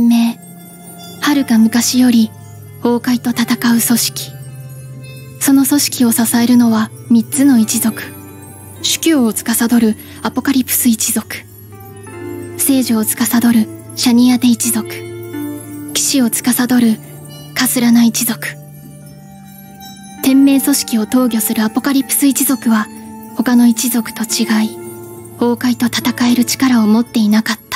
天命遥か昔より崩壊と戦う組織。その組織を支えるのは三つの一族。主教を司るアポカリプス一族。聖女を司るシャニアテ一族。騎士を司るカスラナ一族。天命組織を統御するアポカリプス一族は他の一族と違い崩壊と戦える力を持っていなかった。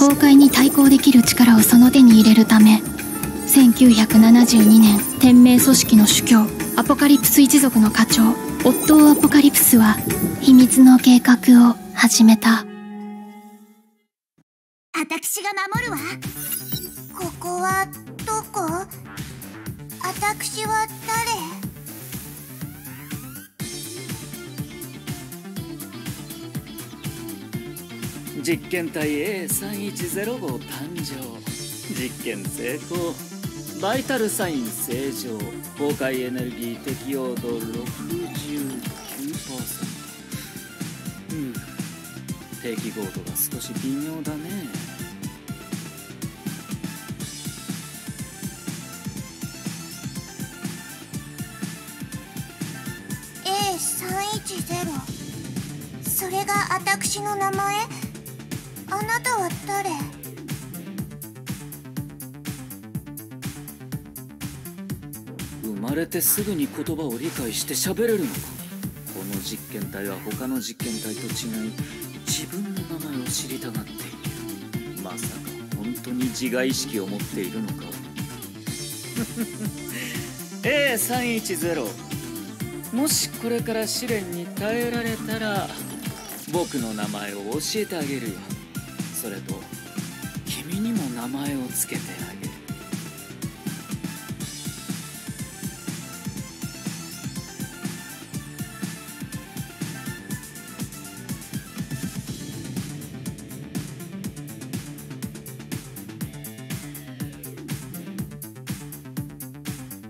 崩壊に対抗できる力をその手に入れるため1972年天命組織の主教アポカリプス一族の課長オットー・アポカリプスは秘密の計画を始めた。私が守るわ。ここはどこ？私は誰？実験体 A310 号誕生実験成功バイタルサイン正常崩壊エネルギー適用度69%うん適合度が少し微妙だねそれが私の名前？あなたは誰？生まれてすぐに言葉を理解して喋れるのか？この実験体は他の実験体と違い自分の名前を知りたがっている。まさか本当に自我意識を持っているのか？A310 もしこれから試練に耐えられたら僕の名前を教えてあげるよそれと。君にも名前を付けてあげる。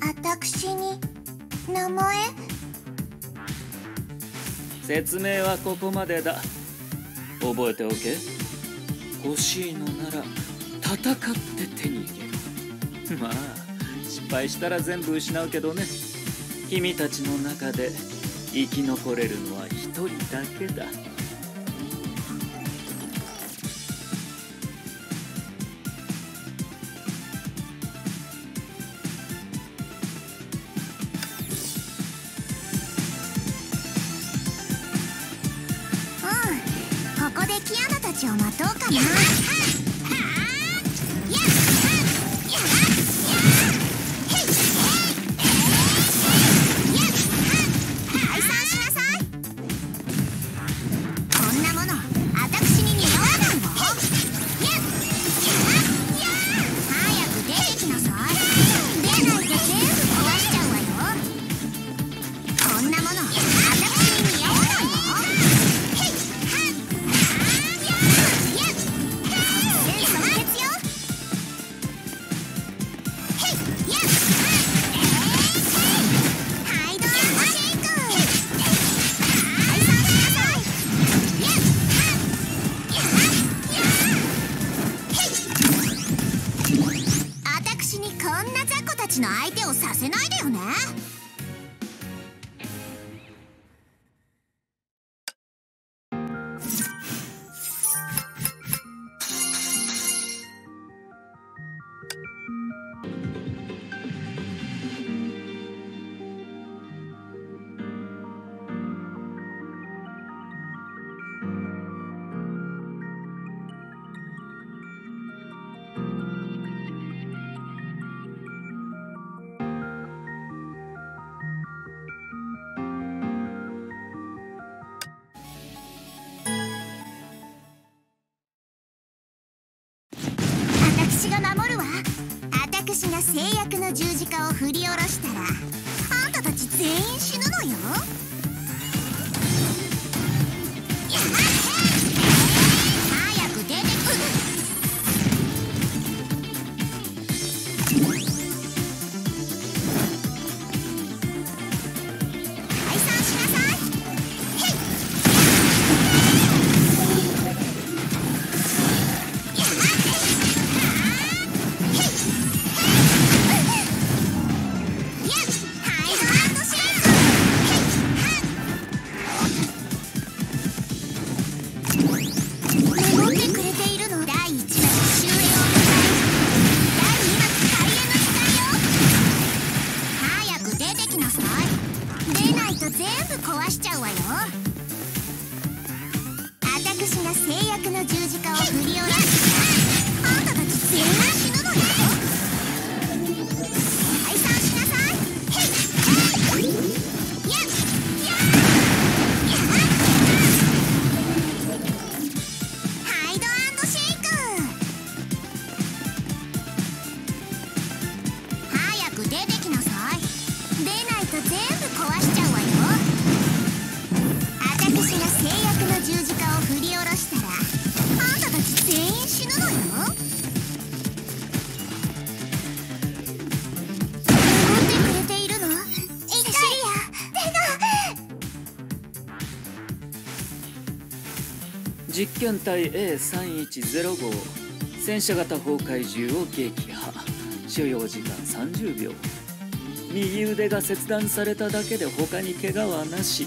私に名前？説明はここまでだ。覚えておけ欲しいのなら戦って手に入れる。まあ失敗したら全部失うけどね。君たちの中で生き残れるのは一人だけだ。艦隊 A3105 戦車型崩壊銃を撃破。所要時間30秒。右腕が切断されただけで他に怪我はなし。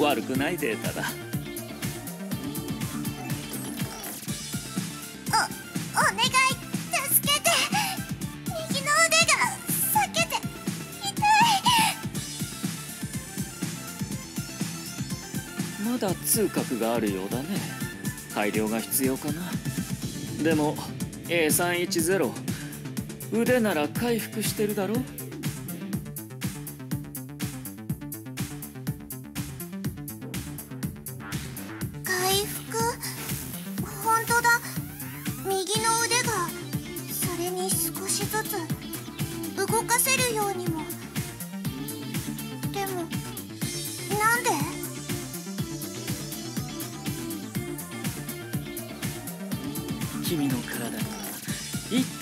悪くないデータだ。痛覚があるようだね。改良が必要かな。でも A310 腕なら回復してるだろ？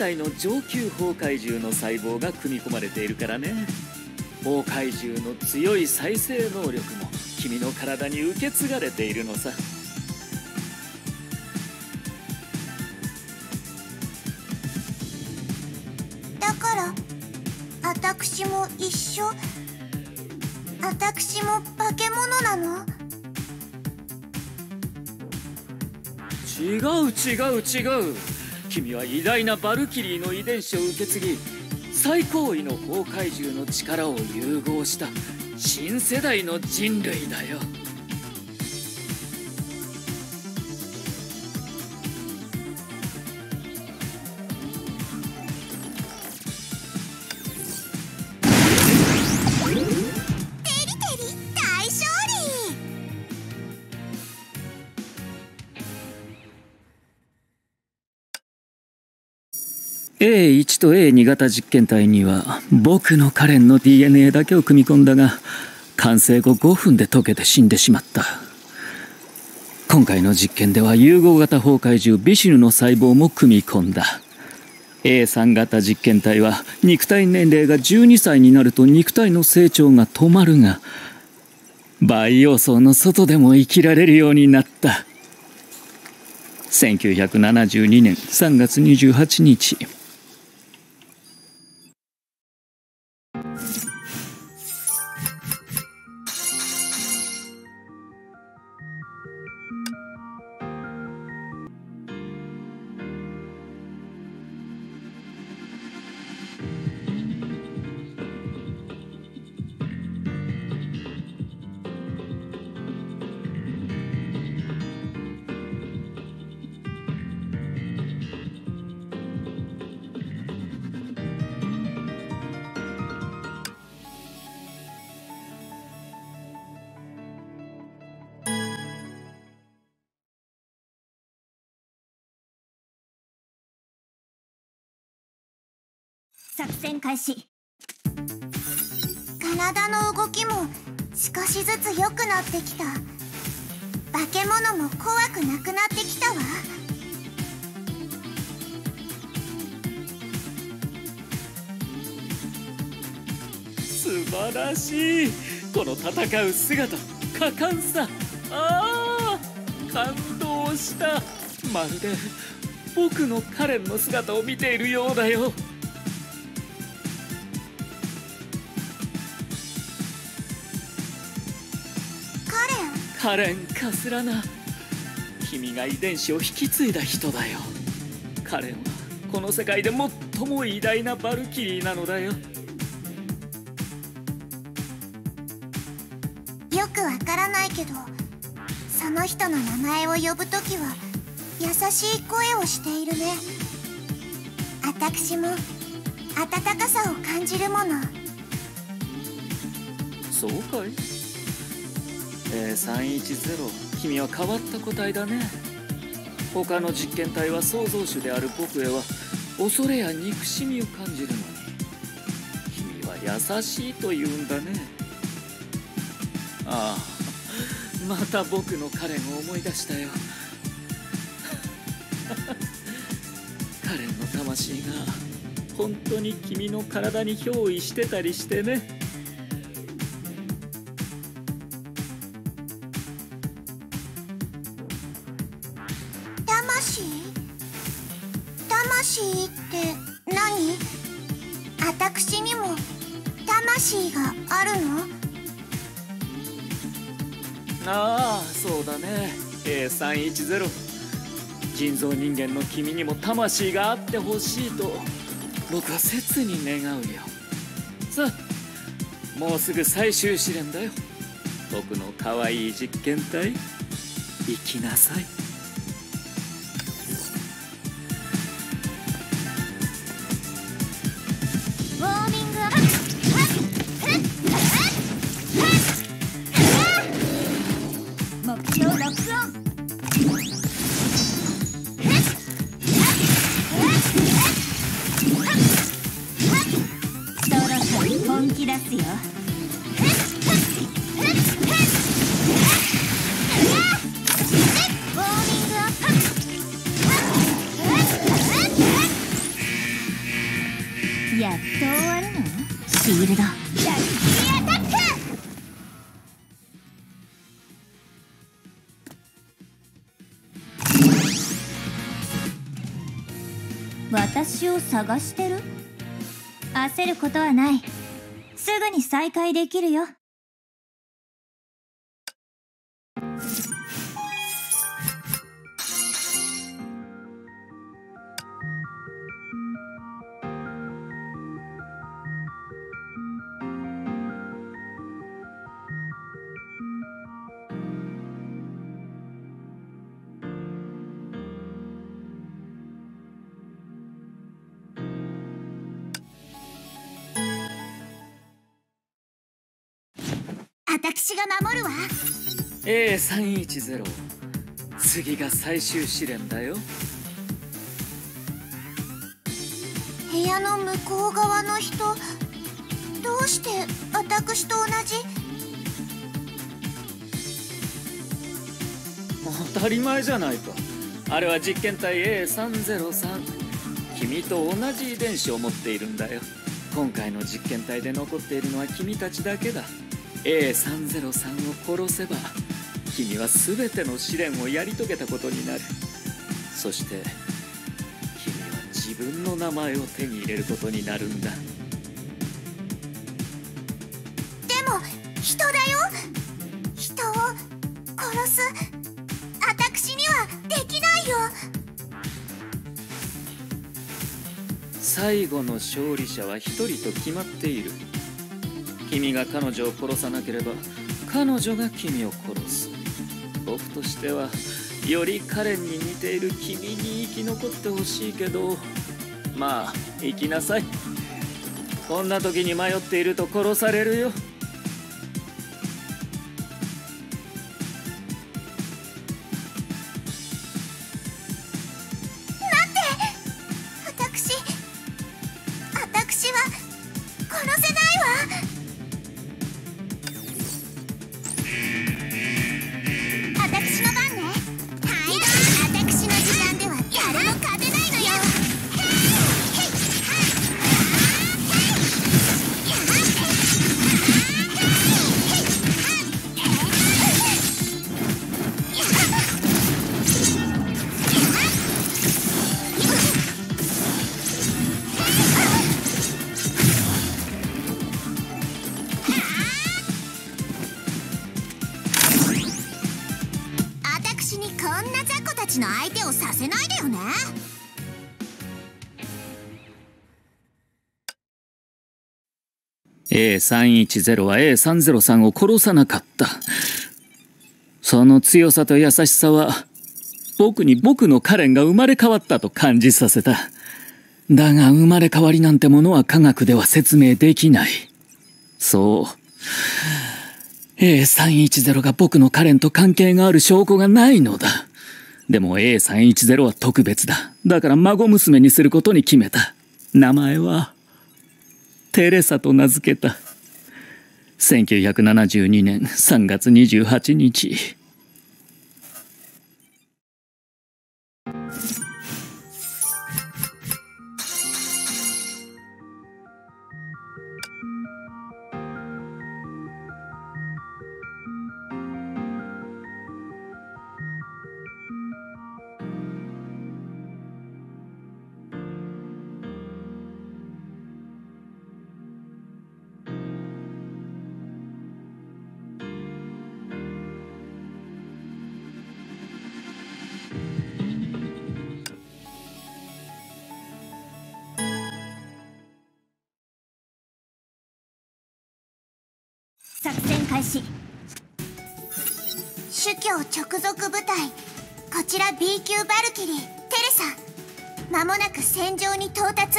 体の上級崩壊獣の細胞が組み込まれているからね。崩壊獣の強い再生能力も君の体に受け継がれているのさ。だから私も一緒？私も化け物なの？違う違う違う君は偉大なバルキリーの遺伝子を受け継ぎ最高位の崩壊獣の力を融合した新世代の人類だよ。と A2 型実験体には僕のカレンの DNA だけを組み込んだが完成後5分で溶けて死んでしまった。今回の実験では融合型崩壊獣ビシュヌの細胞も組み込んだ。A3 型実験体は肉体年齢が12歳になると肉体の成長が止まるが培養層の外でも生きられるようになった。1972年3月28日。開始。体の動きも少しずつ良くなってきた。化け物も怖くなくなってきたわ。素晴らしい。この戦う姿果敢さ。ああ感動した。まるで僕のカレンの姿を見ているようだよ。カレンカスラナ君が遺伝子を引き継いだ人だよ。カレンはこの世界で最も偉大なバルキリーなのだよ。よくわからないけどその人の名前を呼ぶときは優しい声をしているね。私も温かさを感じるもの。そうかい？えー、310君は変わった個体だね。他の実験体は創造主である僕へは恐れや憎しみを感じるのに。君は優しいと言うんだね。ああ。また僕のカレンを思い出したよ。カレンの魂が本当に君の体に憑依してたりしてね。0.310人造人間の君にも魂があってほしいと。僕は切に願うよ。さあもうすぐ最終試練だよ。僕の可愛い実験体行きなさい。探してる？焦ることはない。すぐに再会できるよ。私が守るわ。A310 次が最終試練だよ。部屋の向こう側の人どうして私と同じ？当たり前じゃないか。あれは実験体 A303 君と同じ遺伝子を持っているんだよ。今回の実験体で残っているのは君たちだけだ A303 を殺せば君は全ての試練をやり遂げたことになる。そして君は自分の名前を手に入れることになるんだ。でも人だよ。人を殺す。私にはできないよ。最後の勝利者は一人と決まっている君が彼女を殺さなければ彼女が君を殺す。僕としてはよりカレンに似ている君に生き残ってほしいけどまあ行きなさい。こんな時に迷っていると殺されるよ。A310 は A303 を殺さなかった。その強さと優しさは僕に僕のカレンが生まれ変わったと感じさせた。だが生まれ変わりなんてものは科学では説明できない。そう。A310 が僕のカレンと関係がある証拠がないのだ。でも A310 は特別だ。だから孫娘にすることに決めた。名前はテレサと名付けた。1972年3月28日。開始。主教直属部隊。こちら B 級バルキリーテレサ。間もなく戦場に到達。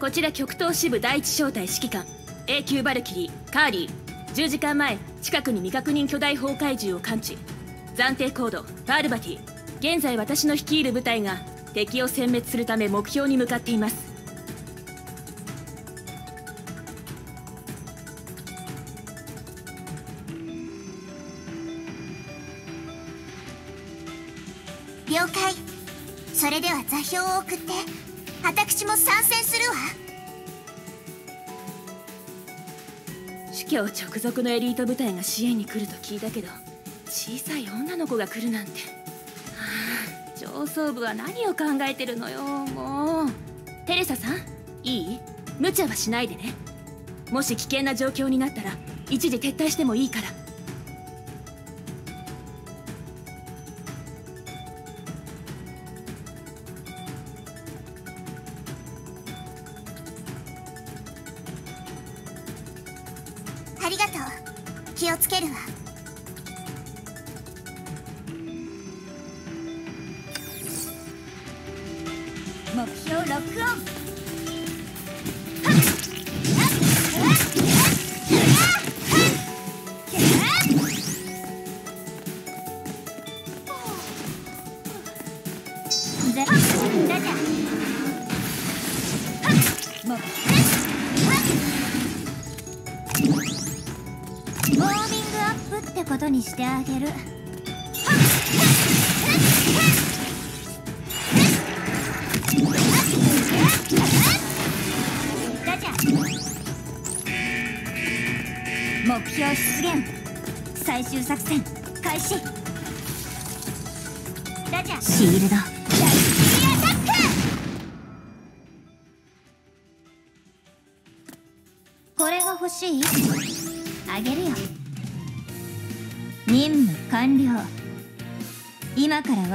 こちら極東支部第一小隊指揮官 A 級バルキリーカーリー。10時間前近くに未確認巨大崩壊獣を感知。暫定コードパールバティ。現在私の率いる部隊が敵を殲滅するため目標に向かっています。京直属のエリート部隊が支援に来ると聞いたけど小さい女の子が来るなんて、はあ、上層部は何を考えてるのよもう。テレサさんいい？無茶はしないでね。もし危険な状況になったら一時撤退してもいいから。と気をつけるわ。あげる。目標出現。最終作戦開始。シールド。これが欲しい？あげるよ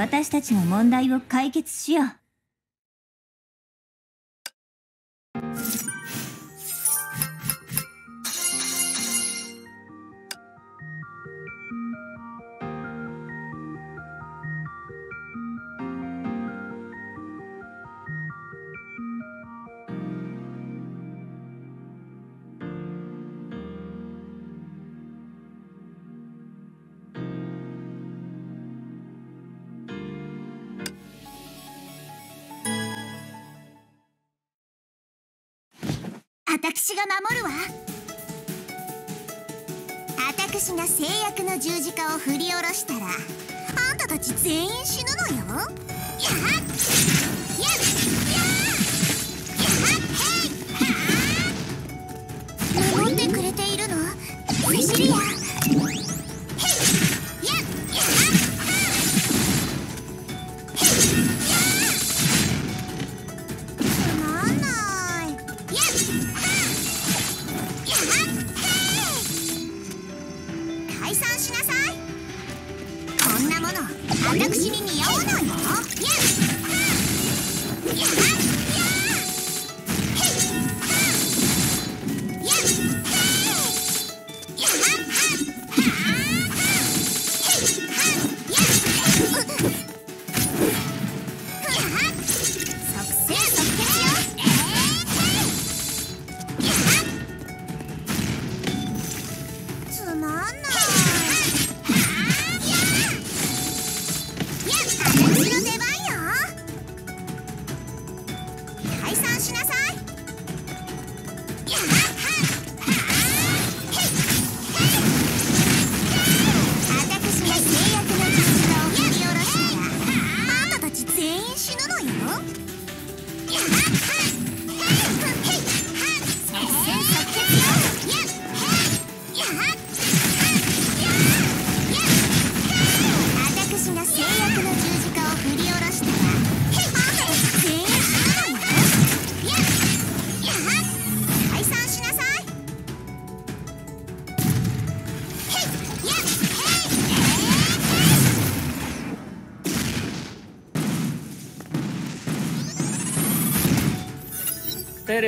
私たちの問題を解決しよう。私が守るわ。私が制約の十字架を振り下ろしたらあんたたち全員死ぬのよ。やっ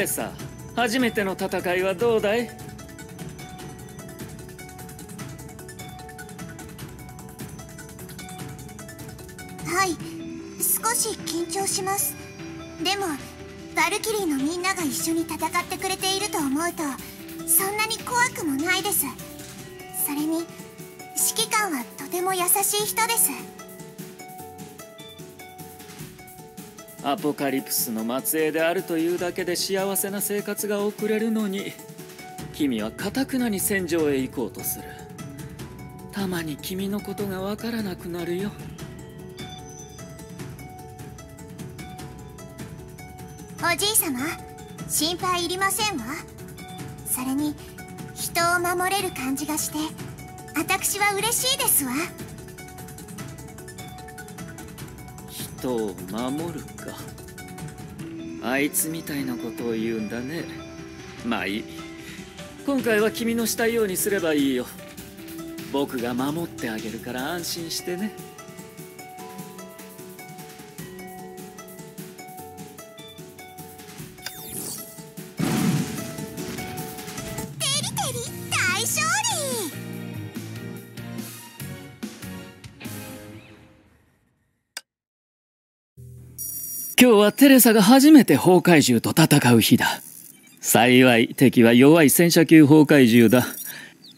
テレサ初めての戦いはどうだい？はい少し緊張します。でもバルキリーのみんなが一緒に戦ってくれていると思うとそんなに怖くもないです。それに指揮官はとても優しい人です。アポカリプスの末裔であるというだけで幸せな生活が送れるのに君はかたくなに戦場へ行こうとする。たまに君のことがわからなくなるよ。おじい様心配いりませんわ。それに人を守れる感じがして私は嬉しいですわ。人を守るか。あいつみたいなことを言うんだね。まあいい。今回は君のしたいようにすればいいよ。僕が守ってあげるから安心してね。今日はテレサが初めて崩壊獣と戦う日だ。幸い敵は弱い戦車級崩壊獣だ。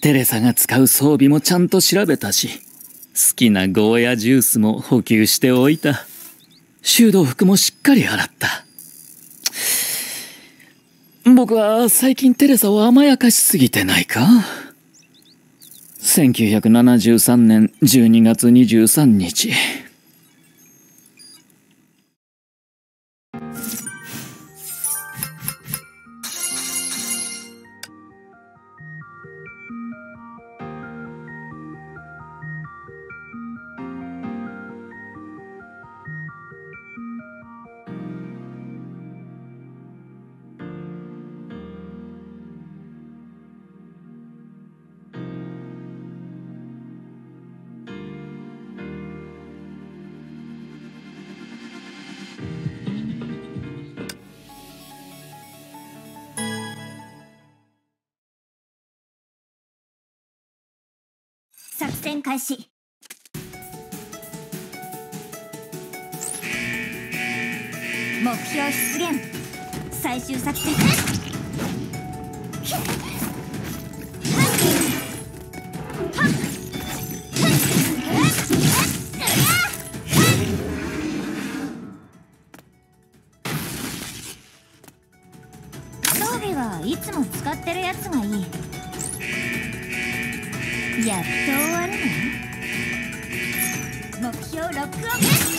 テレサが使う装備もちゃんと調べたし好きなゴーヤジュースも補給しておいた。修道服もしっかり洗った。僕は最近テレサを甘やかしすぎてないか？1973年12月23日。作戦開始。目標出現。最終作戦。装備はいつも使ってるやつがいい。やっと終わるの目標ロックオン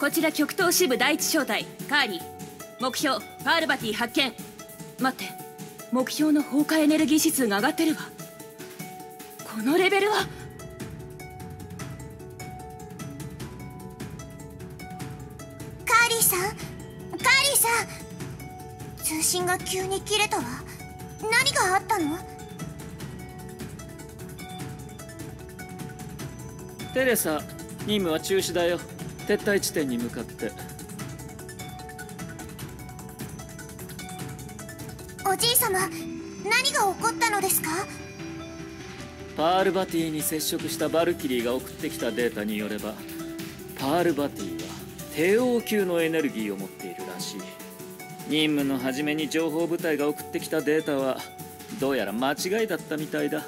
こちら極東支部第一小隊カーリー。目標パールバティ発見。待って。目標の放火エネルギー指数が上がってるわ。このレベルは信が急に切れたわ。何があったの？テレサ任務は中止だよ。撤退地点に向かって。おじい様何が起こったのですか？パールバティに接触したバルキリーが送ってきたデータによればパールバティは帝王級のエネルギーを持っているらしい任務の初めに情報部隊が送ってきたデータはどうやら間違いだったみたいだ。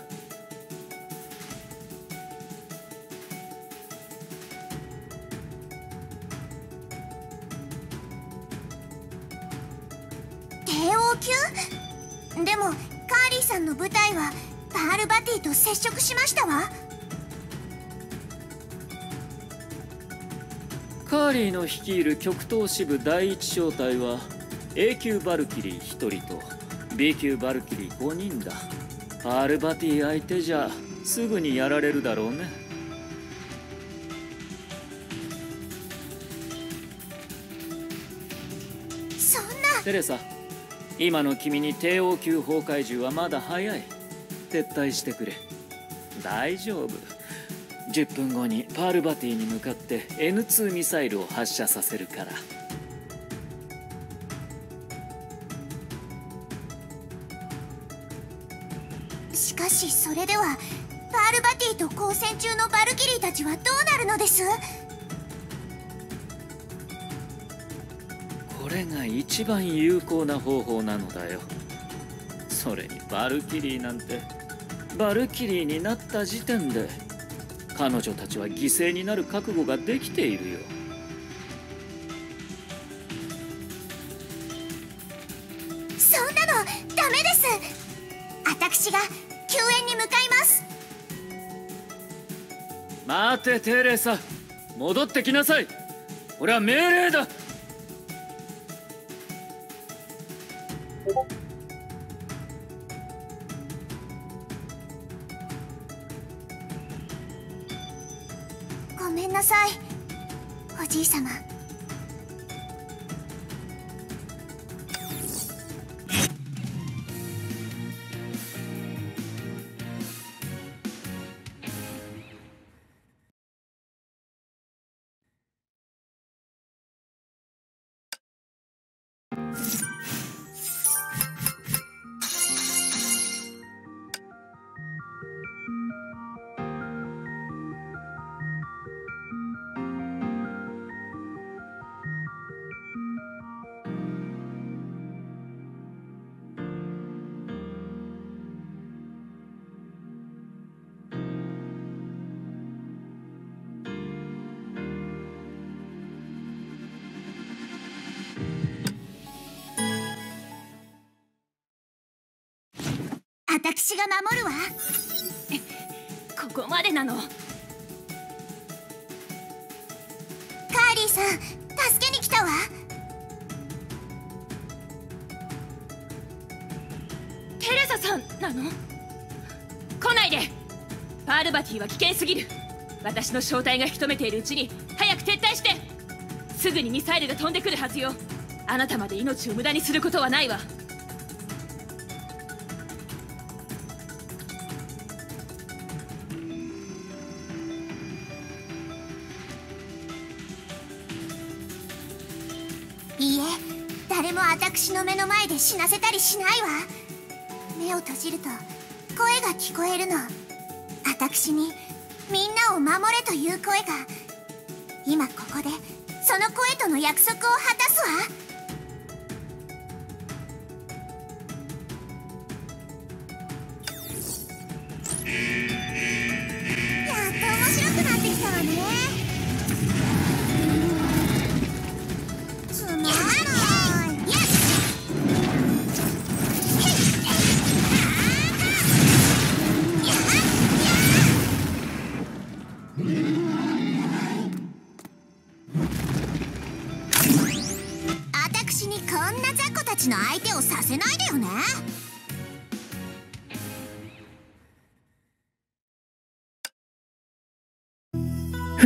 帝王級でもカーリーさんの部隊はパールバティと接触しましたわ。カーリーの率いる極東支部第一小隊は A 級バルキリー1人と B 級バルキリー5人だ。パールバティ相手じゃすぐにやられるだろうね。そんな。テレサ今の君に帝王級崩壊獣はまだ早い。撤退してくれ。大丈夫。10分後にパールバティに向かって N2 ミサイルを発射させるからそれではパールバティと交戦中のバルキリーたちはどうなるのです？これが一番有効な方法なのだよ。それにバルキリーなんてバルキリーになった時点で彼女たちは犠牲になる覚悟ができているよ。そんなのダメです！私が救援に向かいます。待てテレサ。戻ってきなさい。これは命令だ。ごめんなさい。おじい様が守るわ。ここまでなの？カーリーさん助けに来たわ。テレサさんなの？来ないで。パールバティは危険すぎる。私の正体が引き止めているうちに早く撤退して。すぐにミサイルが飛んでくるはずよ。あなたまで命を無駄にすることはないわの目の前で死なせたりしないわ。目を閉じると声が聞こえるの。私にみんなを守れという声が。今ここでその声との約束を果たすわ。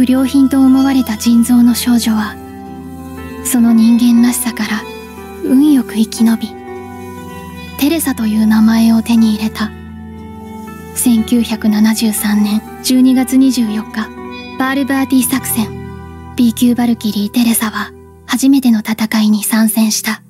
不良品と思われた人造の少女はその人間らしさから運よく生き延びテレサという名前を手に入れた。1973年12月24日バールバーティ作戦。B 級バルキリーテレサは初めての戦いに参戦した。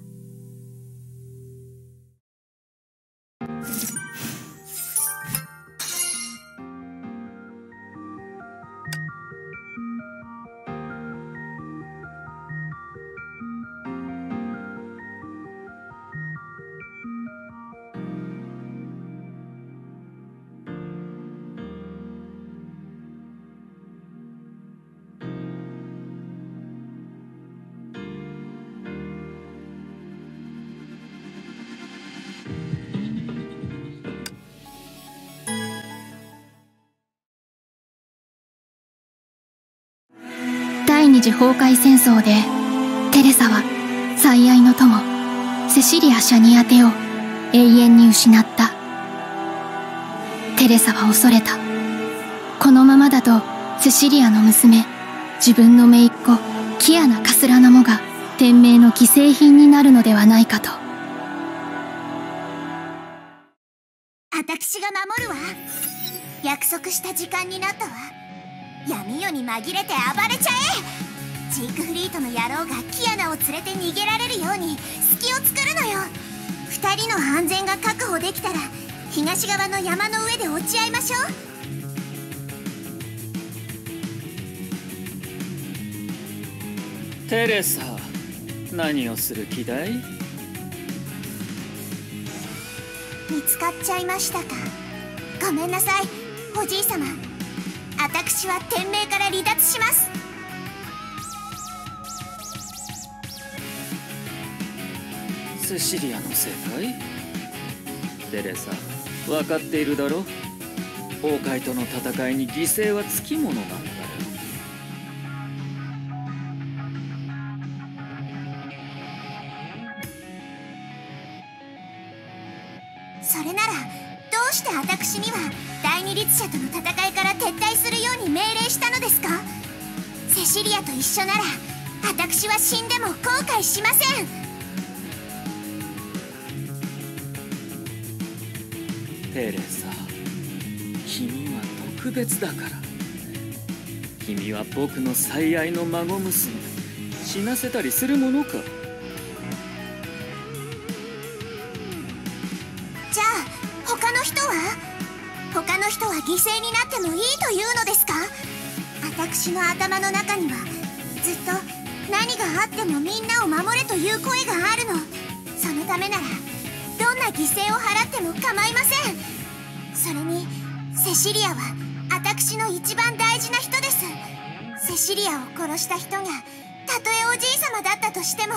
二次崩壊戦争でテレサは最愛の友セシリア・シャニアテを永遠に失った。テレサは恐れた。このままだとセシリアの娘自分の姪っ子キアナ・カスラナモが天命の既製品になるのではないかと。私が守るわ。約束した時間になったわ。闇夜に紛れて暴れちゃえ。ジークフリートの野郎がキアナを連れて逃げられるように隙を作るのよ。2人の安全が確保できたら東側の山の上で落ち合いましょう。テレサ何をする気だい？見つかっちゃいましたか？ごめんなさいおじい様。私は天命から離脱しますセシリアのせいかいテレサ分かっているだろ？崩壊との戦いに犠牲はつきものなんだよ。それならどうして私には第二律者との戦いから撤退するように命令したのですか？セシリアと一緒なら私は死んでも後悔しません。テレサ君は特別だから。君は僕の最愛の孫娘死なせたりするものか？じゃあ他の人は？他の人は犠牲になってもいいというのですか？私の頭の中にはずっと何があってもみんなを守れという声があるの。そのためならどんな犠牲を払っても構いません。セシリアは私の一番大事な人です。セシリアを殺した人がたとえおじい様だったとしても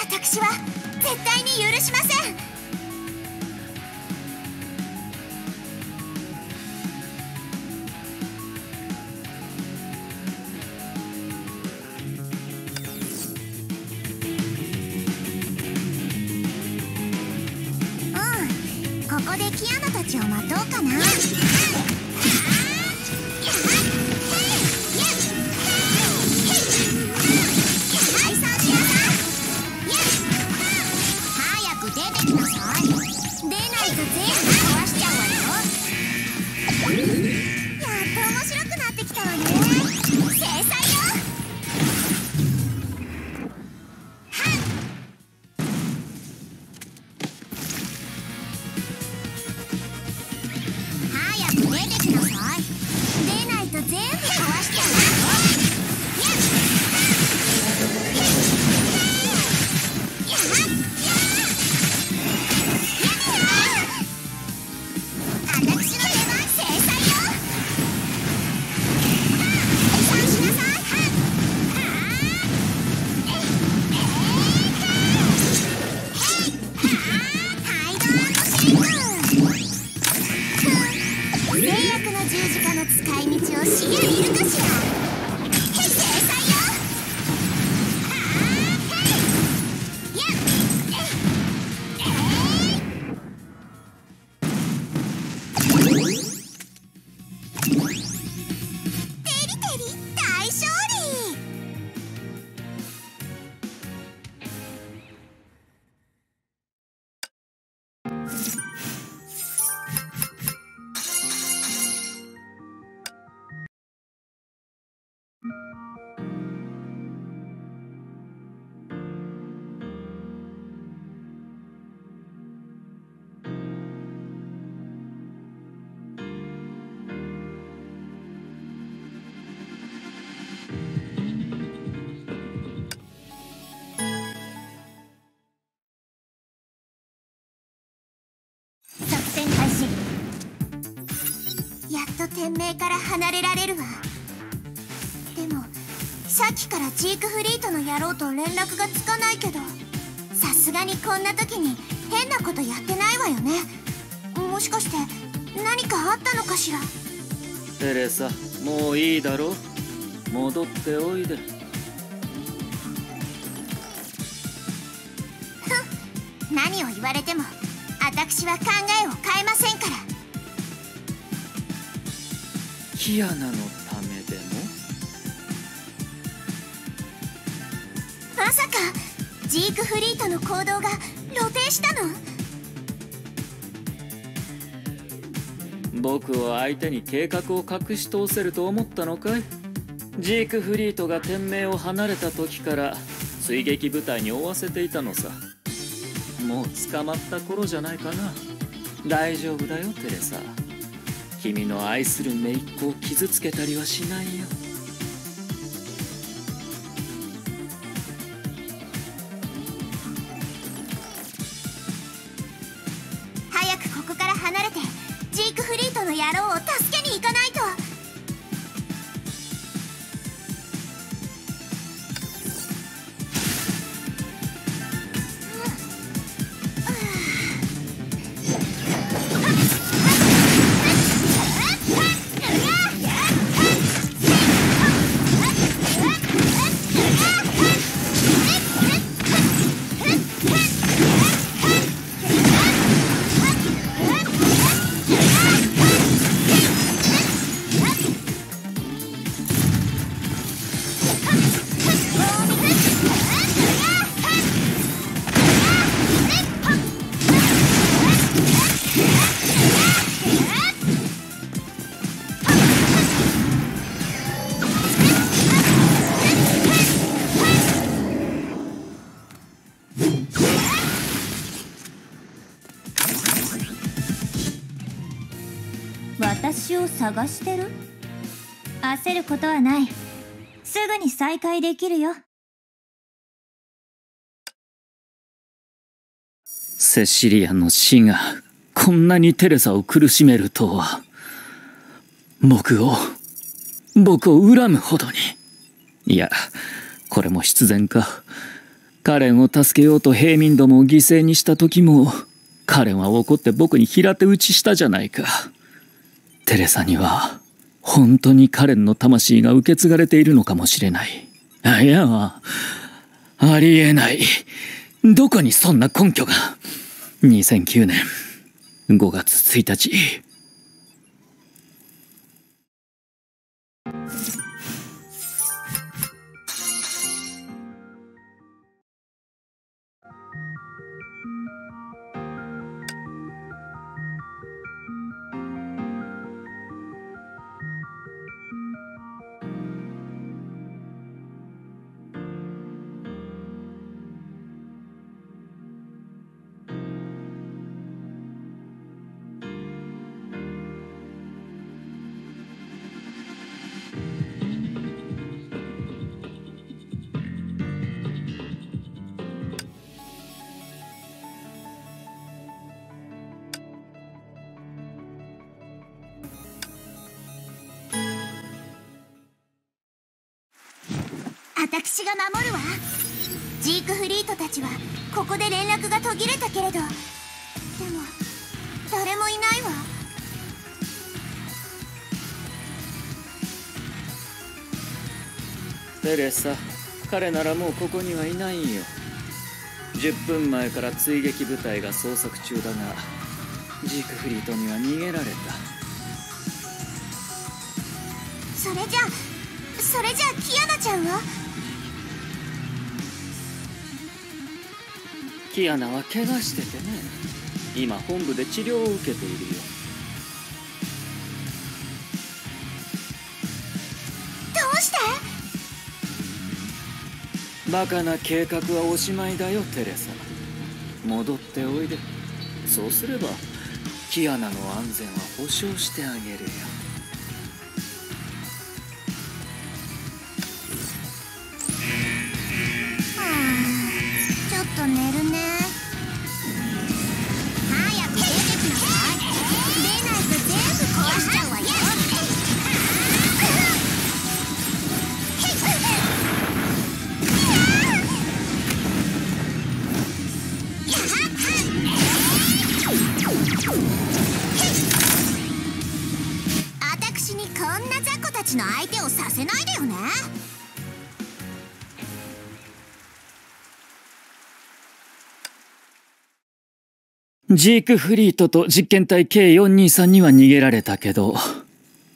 私は絶対に許しません。うん。ここでキアナたちを待とうかな。と天命から離れられるわ。でもさっきからジークフリートの野郎と連絡がつかないけどさすがにこんな時に変なことやってないわよね。もしかして何かあったのかしら？テレサもういいだろ？戻っておいで。何を言われても私は考えを変えませんからキアナのためでも？まさかジークフリートの行動が露呈したの？僕を相手に計画を隠し通せると思ったのかい？ジークフリートが天命を離れた時から追撃部隊に追わせていたのさ。もう捕まった頃じゃないかな。大丈夫だよテレサ君の愛する姪っ子を傷つけたりはしないよ。探してる？焦ることはない。すぐに再会できるよ。セシリアの死がこんなにテレサを苦しめるとは。僕を僕を恨むほどに。いやこれも必然か。カレンを助けようと平民どもを犠牲にした時もカレンは怒って僕に平手打ちしたじゃないか。テレサには本当にカレンの魂が受け継がれているのかもしれない。あいやありえない。どこにそんな根拠が？2009年5月1日。テレサ彼ならもうここにはいないよ。10分前から追撃部隊が捜索中だがジークフリートには逃げられた。それじゃそれじゃキアナちゃんは？キアナは怪我しててね。今本部で治療を受けているよバカな計画はおしまいだよテレサ。戻っておいで。そうすればキアナの安全は保証してあげるよ。ジークフリートと実験体 K423 には逃げられたけど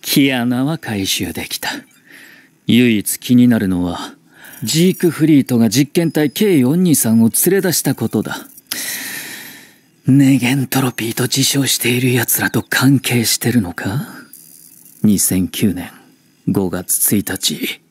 キアナは回収できた唯一気になるのはジークフリートが実験体 K423 を連れ出したことだネゲントロピーと自称している奴らと関係してるのか ?2009 年5月1日。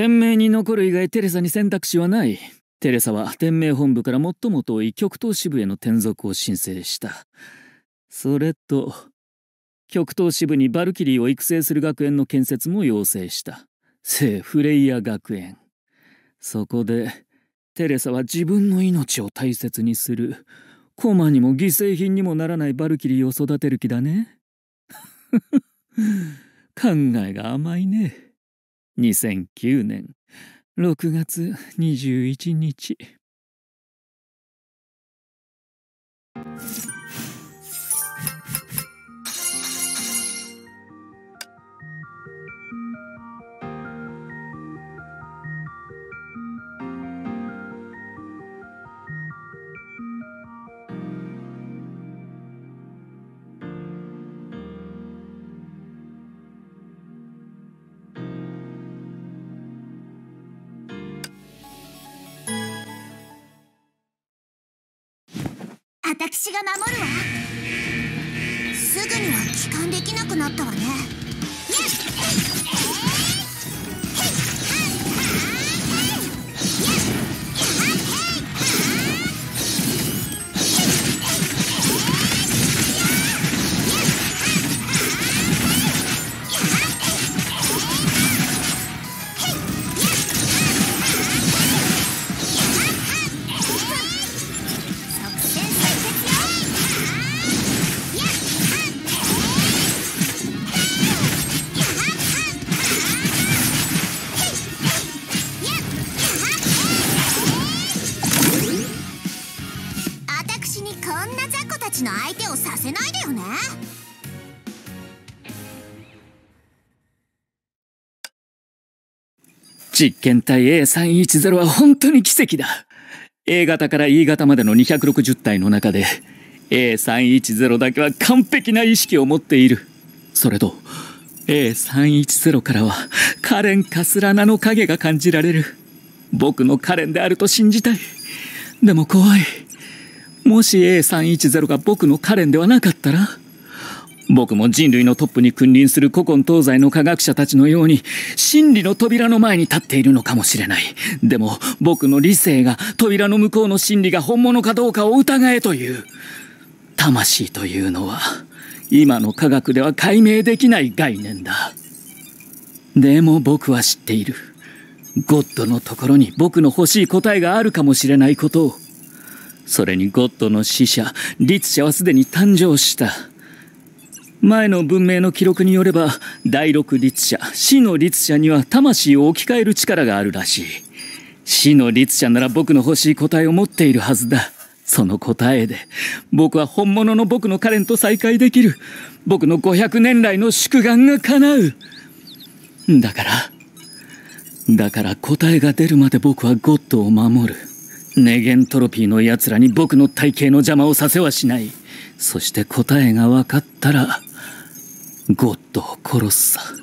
店名に残る以外テレサに選択肢はない。テレサは店名本部から最も遠い極東支部への転属を申請した。それと、極東支部にバルキリーを育成する学園の建設も要請した。聖フレイヤ学園。そこで、テレサは自分の命を大切にする。コマにも犠牲品にもならないバルキリーを育てる気だね。考えが甘いね。2009年6月21日。私が守るわ。すぐには帰還できなくなったわね。実験体 A310 は本当に奇跡だ。A 型から E 型までの260体の中で A310 だけは完璧な意識を持っている。それと A310 からはカレンカスラナの影が感じられる。僕のカレンであると信じたい。でも怖い。もし A310 が僕のカレンではなかったら僕も人類のトップに君臨する古今東西の科学者たちのように真理の扉の前に立っているのかもしれない。でも僕の理性が扉の向こうの真理が本物かどうかを疑えという魂というのは今の科学では解明できない概念だ。でも僕は知っている。ゴッドのところに僕の欲しい答えがあるかもしれないことをそれにゴッドの死者律者はすでに誕生した。前の文明の記録によれば第六律者死の律者には魂を置き換える力があるらしい。死の律者なら僕の欲しい答えを持っているはずだ。その答えで僕は本物の僕のカレンと再会できる。僕の500年来の祝願が叶う。だからだから答えが出るまで僕はゴッドを守る。ネゲントロピーの奴らに僕の体型の邪魔をさせはしない。そして答えが分かったらゴッドを殺すさ。